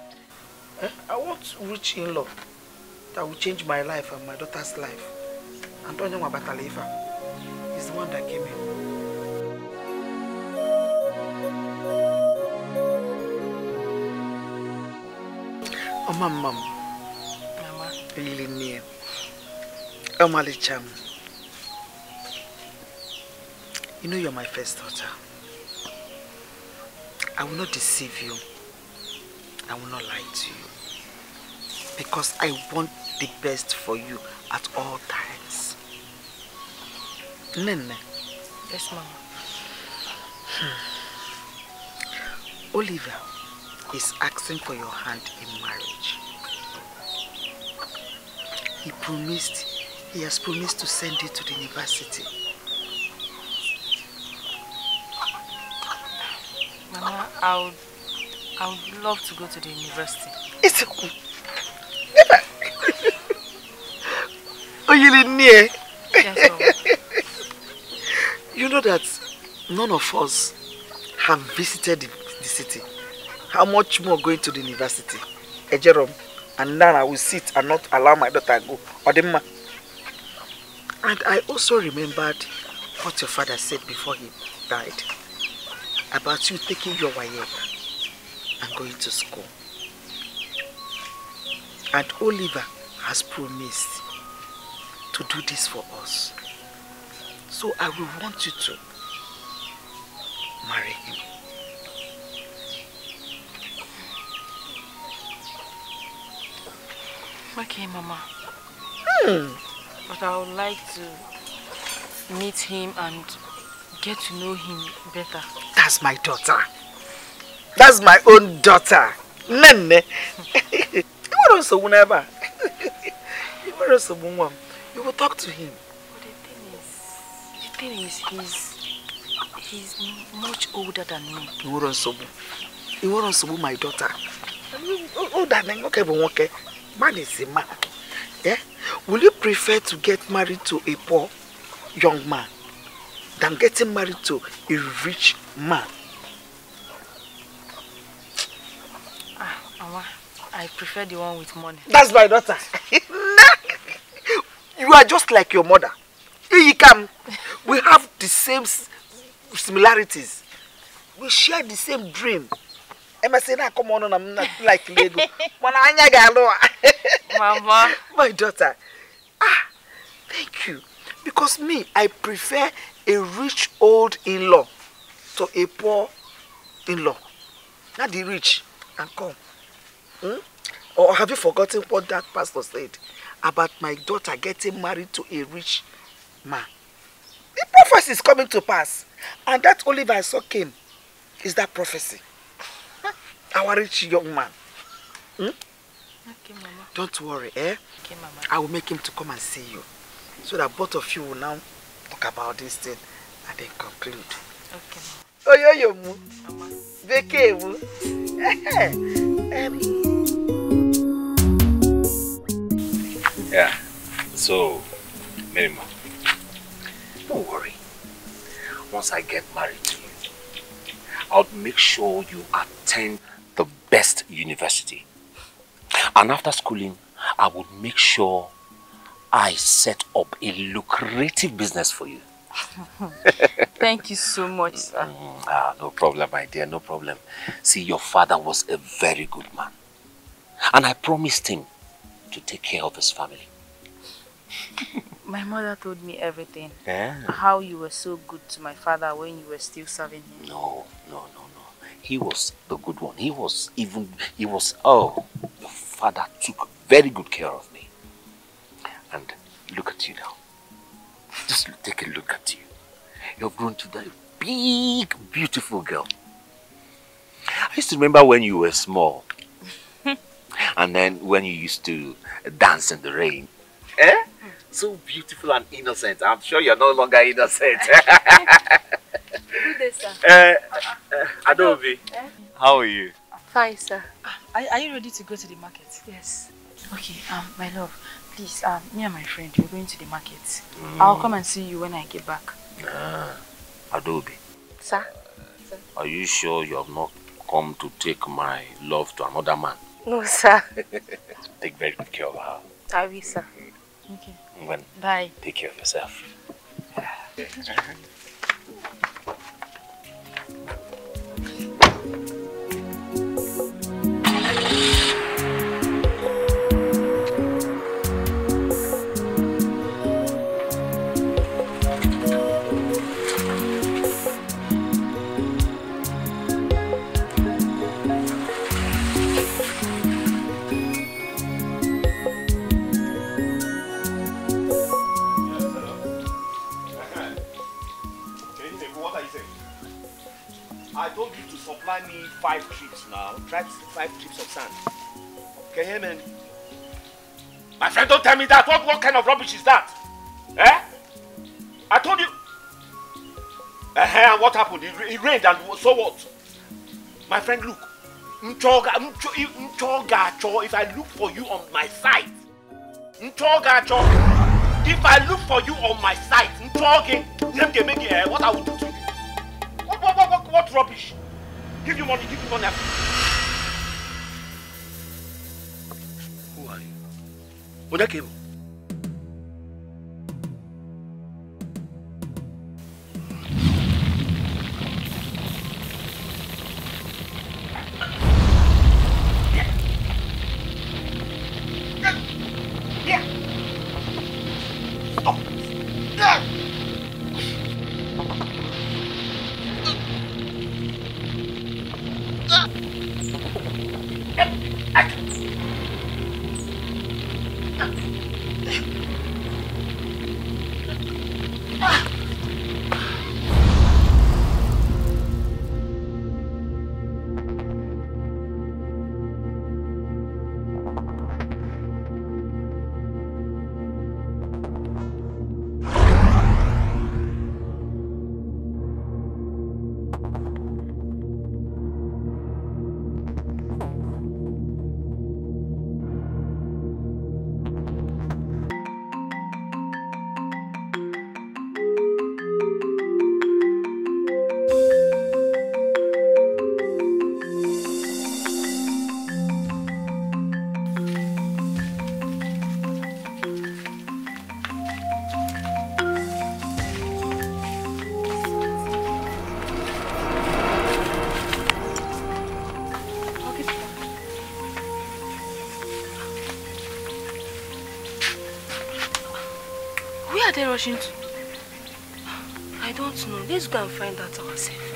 Eh? I want rich in-law that will change my life and my daughter's life. And Onyenwa Batalefa is the one that came in. Oh, mom, mom. Mama. Really near. Oh, Malicham. You know you're my first daughter. I will not deceive you. I will not lie to you. Because I want the best for you at all times. Nene. Yes, Mama. Hmm. Oliver is asking for your hand in marriage. He promised, he has promised to send you to the university. Mama, I would, I would love to go to the university. It's Oh, hear? Yes, Mama. You know that none of us have visited the, the city. How much more going to the university? Ejerom and now I will sit and not allow my daughter go. Odema. And I also remembered what your father said before he died about you taking your WAEC and going to school. And Oliver has promised to do this for us. So I will want you to marry him. Okay, Mama. Hmm. But I would like to meet him and get to know him better. That's my daughter. That's my own daughter. Nene. You were also whenever. You were also one. You will talk to him. The thing is, he's he's m- much older than me. Also You were also my daughter. Oh, darling, okay, but okay. Man is a man. Yeah? Will you prefer to get married to a poor young man than getting married to a rich man? Ah, Mama, I prefer the one with money. That's my daughter. you are just like your mother. Here you come. We have the same similarities. We share the same dream. Emma say na come on, I'm not like Lego. Mama. My daughter. Ah, thank you. Because me, I prefer a rich old in-law to a poor in-law. Not the rich and come. Hmm? Or have you forgotten what that pastor said about my daughter getting married to a rich man? The prophecy is coming to pass. And that Oliver I saw came is that prophecy. Our rich young man. Hmm? Okay, Mama. Don't worry, eh? Okay, Mama. I will make him to come and see you. So that both of you will now talk about this thing and then conclude. Okay, Oh, yo, yo, mu. Veke, Yeah. So, Mirima, don't worry. Once I get married to you, I'll make sure you attend the best university. And after schooling, I would make sure I set up a lucrative business for you. Thank you so much, sir. Ah, no problem, my dear, no problem. See, your father was a very good man. And I promised him to take care of his family. My mother told me everything. Yeah. How you were so good to my father when you were still serving him. No, no, no, no. He was the good one. He was even, he was, oh, your father took very good care of me. And look at you now. Just take a look at you. You've grown to that big, beautiful girl. I used to remember when you were small. and then when you used to dance in the rain. Eh? So beautiful and innocent. I'm sure you're no longer innocent. Good day, sir. Uh, uh, Adaobi, how are you? Fine, sir. Are, are you ready to go to the market? Yes. Okay, um, my love, please, um, me and my friend, we're going to the market. I'll come and see you when I get back. Ah, Adaobi, Sir? are you sure you have not come to take my love to another man? No, sir. Take very good care of her. I will, sir. Mm-hmm. Okay. When Bye. take care of yourself. supply me five trips now. Try five trips of sand. Can hear me? My friend, don't tell me that. What, what kind of rubbish is that? Eh? I told you. Uh-huh, and what happened? It, it rained and so what? My friend, look. Nchoga, cho, if I look for you on my site. Nchoga, cho, if I look for you on my nemge, make it, what I will do to you. What, what, what, what, what rubbish? Give you money, give you money. Who are you? Onyekebo. I don't know. Let's go and find out ourselves.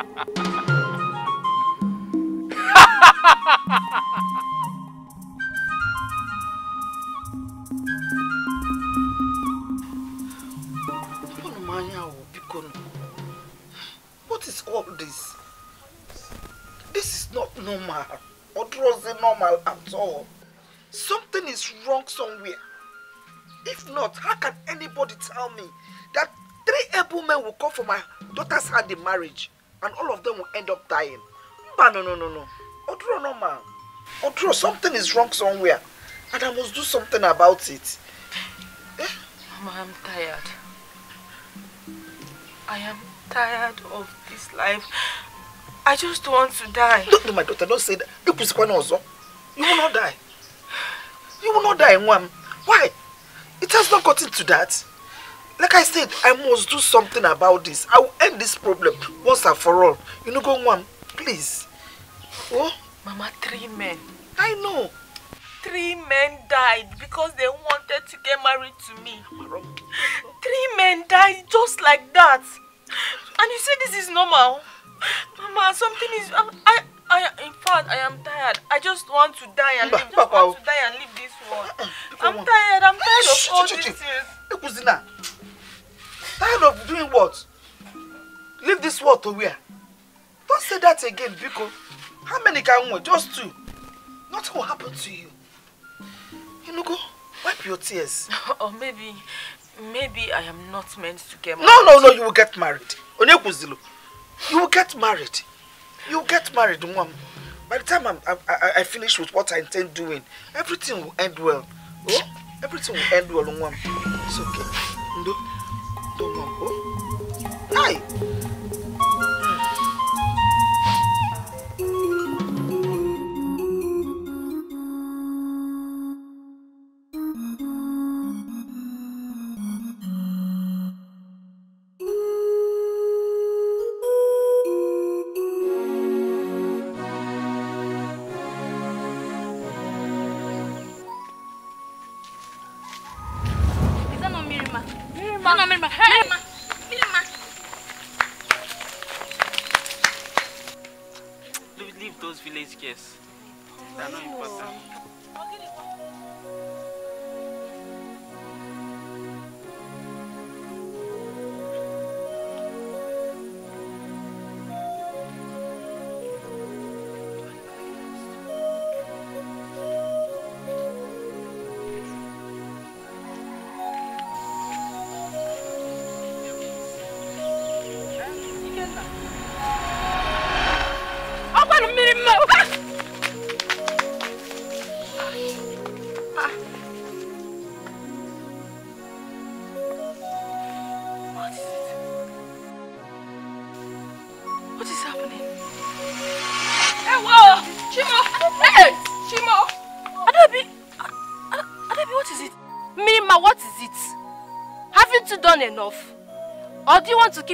What is all this? This is not normal. Ọ dịrọzi normal at all. Something is wrong somewhere. If not, how can anybody tell me that three able men will come for my daughter's hand in marriage and all of them will end up dying? Mba, no, no, no, no. Ọ dịrọ normal. Ọ dịrọ, something is wrong somewhere and I must do something about it. Mama, I'm tired. I am tired of this life. I just want to die. Look, no, my daughter, don't say that. Ekwusikwana ọzọ. You will not die. You will not die, Nwam. Why? It has not gotten to that. Like I said, I must do something about this. I will end this problem once and for all. You know, go Nwam, please. Oh, Mama, three men. I know. Three men died because they wanted to get married to me. Three men died just like that. And you say this is normal? Mama, something is... I'm, I, I, in fact, I am tired. I just want to die and leave. Just want to die and leave this world. I'm tired. I'm tired of all these things. Tired of doing what? Leave this world to where? Don't say that again, Biko. How many can we? Just two. Nothing will happen to you. You know, go wipe your tears. or maybe, maybe I am not meant to get married. No, no, no, you will get married. Onyekuzilo, you will get married. You will get married, mom. By the time I'm, I, I, I finish with what I intend doing, everything will end well. Oh, everything will end well, mom. It's okay. Ndo, ndo, mom. Oh, hi. Is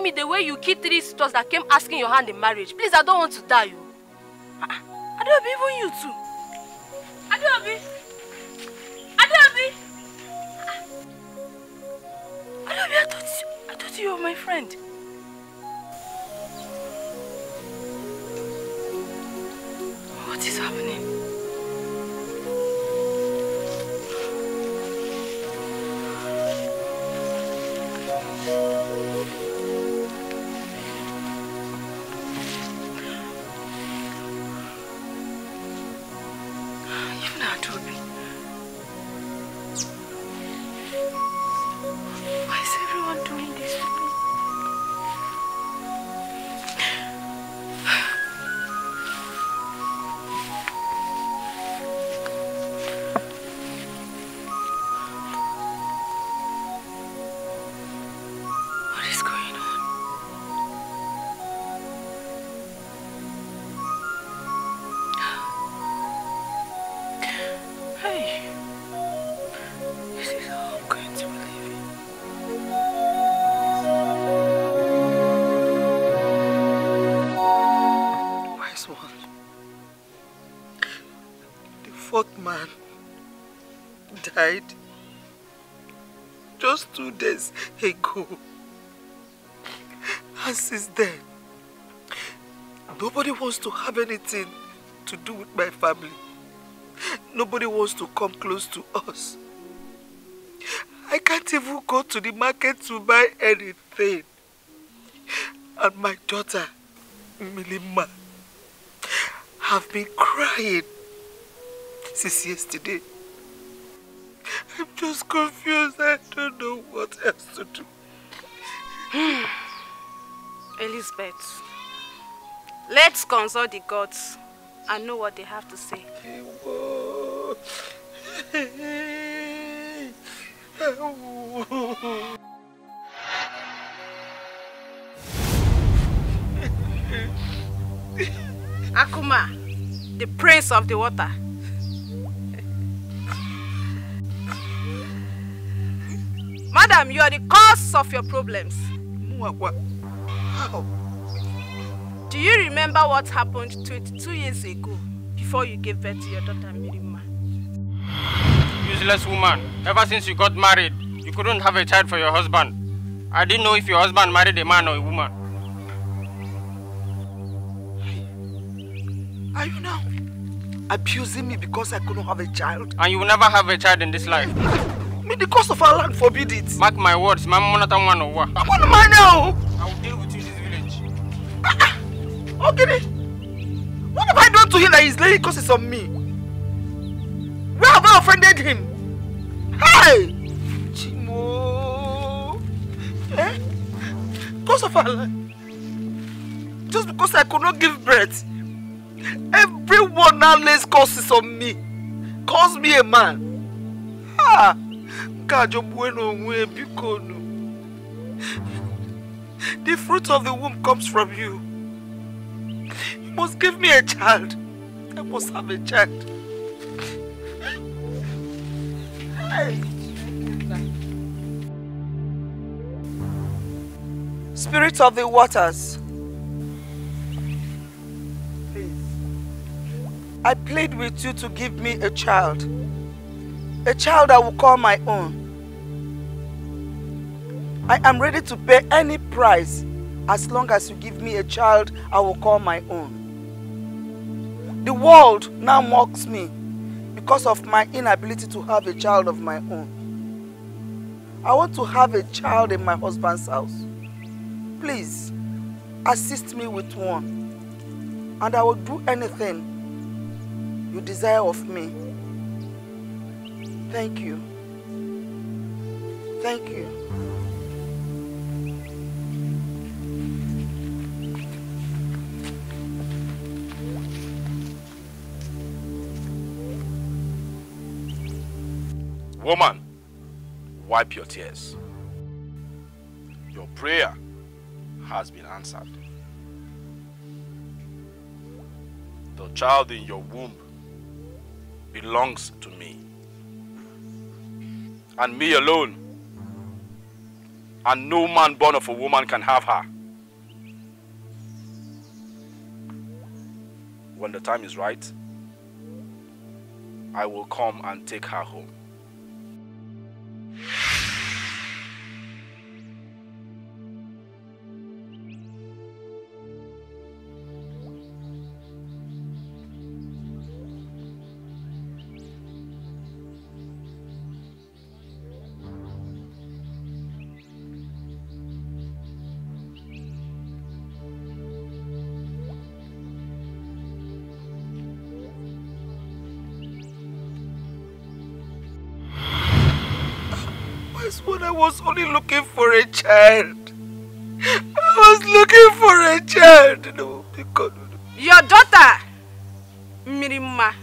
me the way you killed three sisters that came asking your hand in marriage? Please, I don't want to die. You. Anything to do with my family. Nobody wants to come close to us. I can't even go to the market to buy anything. And my daughter, Milima, have been crying since yesterday. I'm just confused. I don't know what else to do. Elizabeth, let's consult the gods and know what they have to say. Akuma, the prince of the water. Madam, you are the cause of your problems. How? Do you remember what happened 22 years ago before you gave birth to your daughter Mirima? Useless woman. Ever since you got married, you couldn't have a child for your husband. I didn't know if your husband married a man or a woman. Are you now abusing me because I couldn't have a child? And you will never have a child in this life. Me, the cost of our land forbid it. Mark my words, my mama not one or what. I want to mind now. I will deal with Okay. What have I done to him that he's laying curses on me? Where have I offended him? Hey! Chimo! Eh? Because of life. Just because I could not give birth. Everyone now lays curses on me. Calls me a man. Ah! Kajo bueno onwe biko no. The fruit of the womb comes from you. Must give me a child. I must have a child. Spirit of the waters. Please. I plead with you to give me a child. A child I will call my own. I am ready to pay any price as long as you give me a child I will call my own. The world now mocks me because of my inability to have a child of my own. I want to have a child in my husband's house. Please, assist me with one. And I will do anything you desire of me. Thank you. Thank you. Woman, wipe your tears. Your prayer has been answered. The child in your womb belongs to me. And me alone. And no man born of a woman can have her. When the time is right, I will come and take her home. Was only looking for a child? I was looking for a child. No, because Your daughter, Mirima,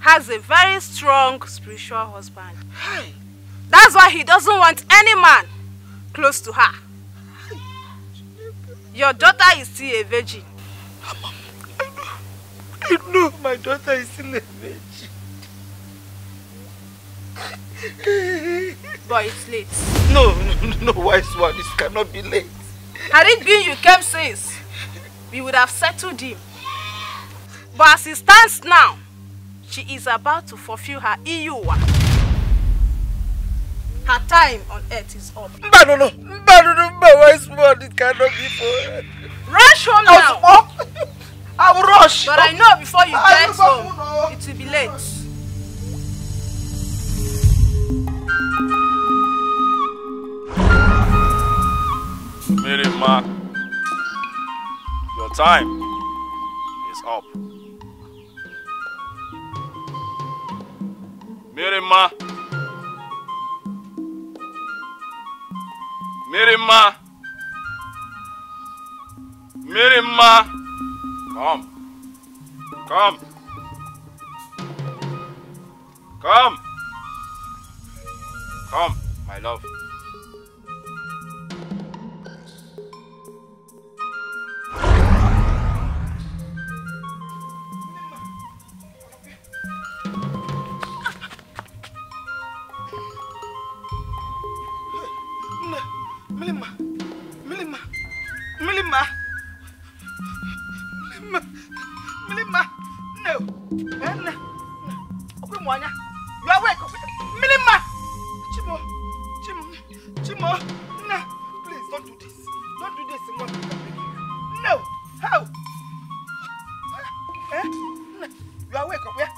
has a very strong spiritual husband. That's why he doesn't want any man close to her. Your daughter is still a virgin. I know. I know my daughter is still a virgin. But it's late. No, no, no, wise one. This cannot be late. Had it been you came since, we would have settled him. But as it stands now, she is about to fulfill her EUWA. Her time on earth is up. No, no. Mba, no, no, Mba, wise one. It cannot be for Rush home now. I will rush. But I know before you get home, it will be late. Mirima, your time is up. Mirima. Mirima. Mirima. Come. Come. Come. Come, my love. Milima. Milima. Milima. Milima. Milima. No. No. Open mwanya. You are awake. Milima. Chimo. Chimo. Chimo. No. Please don't do this. Don't do this. No. How? Eh? No. You are awake. Okay?